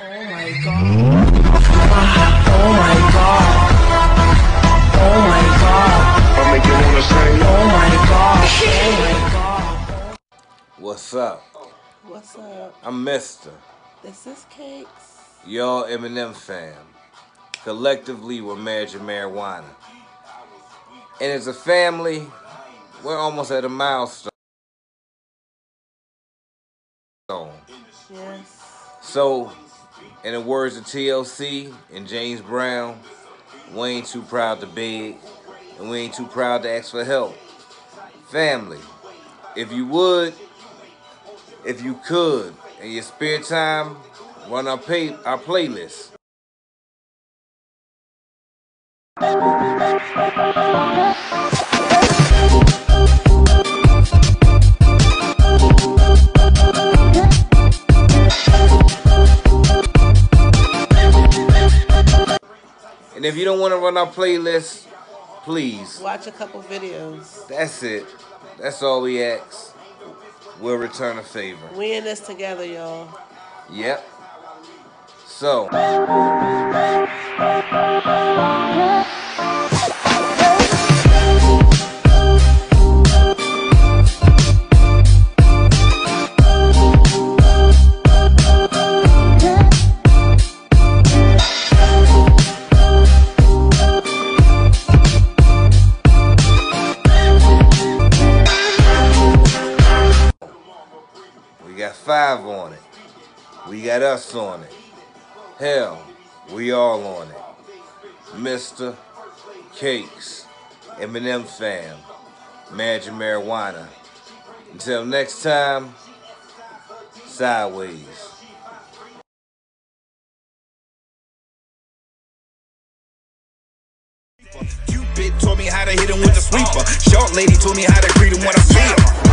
Oh my god. Oh my god. Oh my god. I make you wanna sing. Oh my god. Oh my god. What's up? What's up? I'm Mista. This is Cakz. Y'all M&M fam. Collectively, we're Magic Marijuana. And as a family, we're almost at a milestone. Yes. So, in the words of TLC and James Brown, we ain't too proud to beg, and we ain't too proud to ask for help. Family, if you would, if you could, in your spare time, run our pay our playlist. And if you don't want to run our playlist, please, Watch a couple videos. that's it. That's all we ask. We'll return a favor. We in this together, y'all. Yep. So, got five on it. We got us on it. Hell, we all on it. Mista Cakz, M&M fam, Magic Marijuana. Until next time, sideways. Cupid taught me how to hit him with the sweeper. Short lady told me how to greet him when I see him.